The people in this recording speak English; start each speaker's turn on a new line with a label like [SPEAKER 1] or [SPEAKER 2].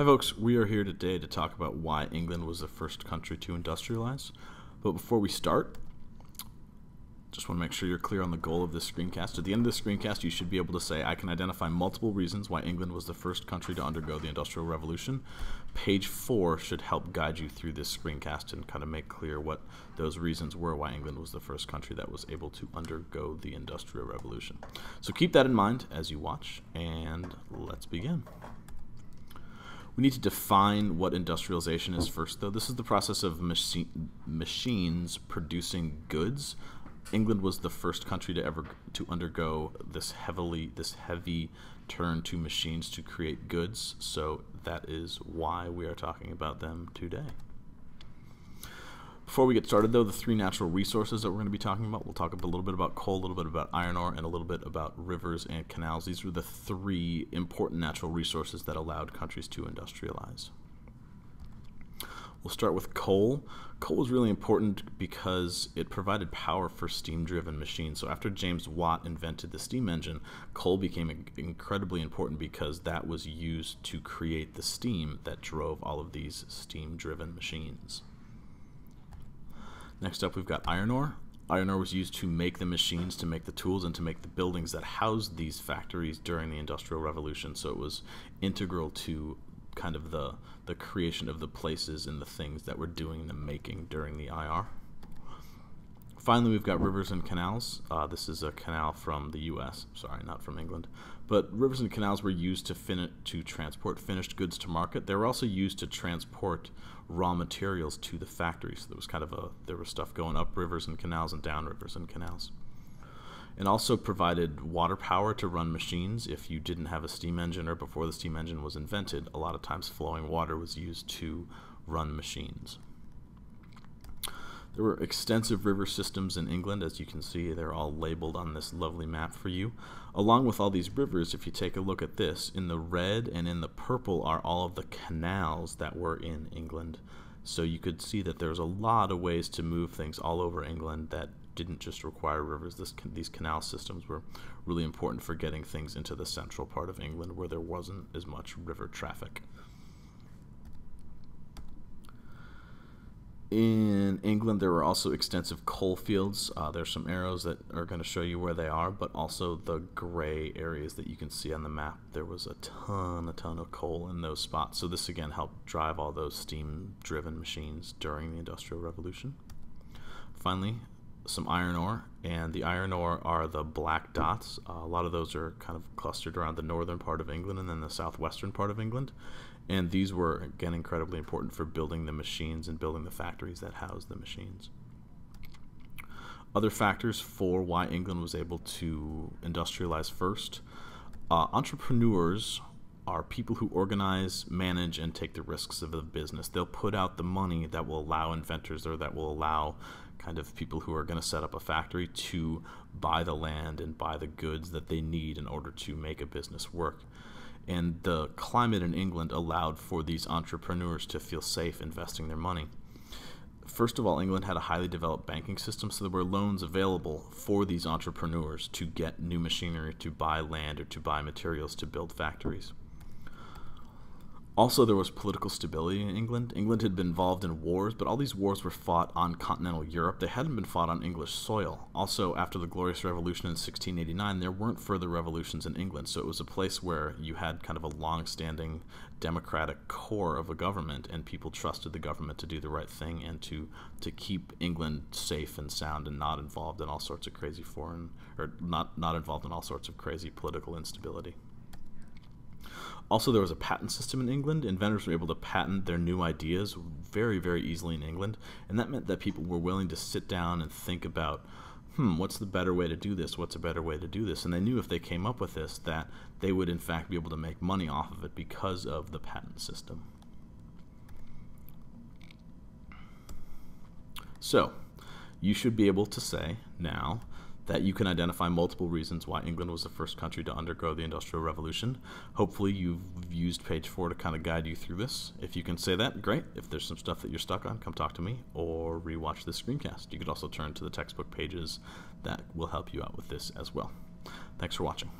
[SPEAKER 1] Hi, folks. We are here today to talk about why England was the first country to industrialize. But before we start, just want to make sure you're clear on the goal of this screencast. At the end of this screencast, you should be able to say, I can identify multiple reasons why England was the first country to undergo the Industrial Revolution. Page 4 should help guide you through this screencast and kind of make clear what those reasons were why England was the first country that was able to undergo the Industrial Revolution. So keep that in mind as you watch, and let's begin. We need to define what industrialization is first, though. This is the process of machi machines producing goods England was the first country to ever to undergo this heavily this heavy turn to machines to create goods. So that is why we are talking about them today. Before we get started, though, the three natural resources that we're going to be talking about, we'll talk a little bit about coal, a little bit about iron ore, and a little bit about rivers and canals. These were the three important natural resources that allowed countries to industrialize. We'll start with coal. Coal was really important because it provided power for steam-driven machines. So after James Watt invented the steam engine, coal became incredibly important because that was used to create the steam that drove all of these steam-driven machines. Next up, we've got iron ore. Iron ore was used to make the machines, to make the tools, and to make the buildings that housed these factories during the Industrial Revolution. So it was integral to kind of the the creation of the places and the things that we're doing the making during the IR. Finally, we've got rivers and canals. Uh, this is a canal from the U.S. Sorry, not from England. But rivers and canals were used to fin to transport finished goods to market. They were also used to transport raw materials to the factories. So there was kind of a there was stuff going up rivers and canals and down rivers and canals and also provided water power to run machines if you didn't have a steam engine or before the steam engine was invented a lot of times flowing water was used to run machines there were extensive river systems in England as you can see they're all labeled on this lovely map for you along with all these rivers if you take a look at this in the red and in the purple are all of the canals that were in England so you could see that there's a lot of ways to move things all over England that didn't just require rivers. This, these canal systems were really important for getting things into the central part of England where there wasn't as much river traffic. In England, there were also extensive coal fields. Uh, there's some arrows that are going to show you where they are, but also the gray areas that you can see on the map. There was a ton, a ton of coal in those spots. So this again helped drive all those steam-driven machines during the Industrial Revolution. Finally, some iron ore, and the iron ore are the black dots. Uh, a lot of those are kind of clustered around the northern part of England and then the southwestern part of England. And these were, again, incredibly important for building the machines and building the factories that house the machines. Other factors for why England was able to industrialize first. Uh, entrepreneurs are people who organize, manage, and take the risks of the business. They'll put out the money that will allow inventors or that will allow kind of people who are going to set up a factory to buy the land and buy the goods that they need in order to make a business work. And the climate in England allowed for these entrepreneurs to feel safe investing their money. First of all, England had a highly developed banking system, so there were loans available for these entrepreneurs to get new machinery, to buy land, or to buy materials to build factories. Also, there was political stability in England. England had been involved in wars, but all these wars were fought on continental Europe. They hadn't been fought on English soil. Also, after the Glorious Revolution in 1689, there weren't further revolutions in England, so it was a place where you had kind of a long standing democratic core of a government, and people trusted the government to do the right thing and to, to keep England safe and sound and not involved in all sorts of crazy foreign, or not, not involved in all sorts of crazy political instability. Also, there was a patent system in England. Inventors were able to patent their new ideas very, very easily in England, and that meant that people were willing to sit down and think about, hmm, what's the better way to do this? What's a better way to do this? And they knew if they came up with this, that they would in fact be able to make money off of it because of the patent system. So, you should be able to say now that you can identify multiple reasons why England was the first country to undergo the Industrial Revolution. Hopefully, you've used page four to kind of guide you through this. If you can say that, great. If there's some stuff that you're stuck on, come talk to me or rewatch this screencast. You could also turn to the textbook pages that will help you out with this as well. Thanks for watching.